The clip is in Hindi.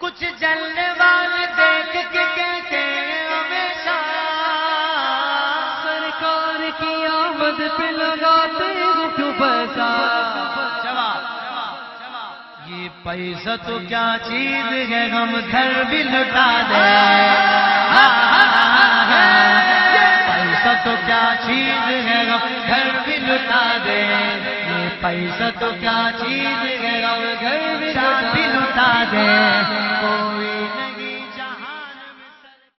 कुछ जलने वाले देख के कहते हैं हमेशा। सरकार की आमद पे लगाते क्यों पैसा। जवाब ये पैसा तो क्या चीज़ है हम घर भी लुटा दे पैसा तो क्या चीज़ है हम घर भी लुटा दे ये पैसा तो क्या चीज़ है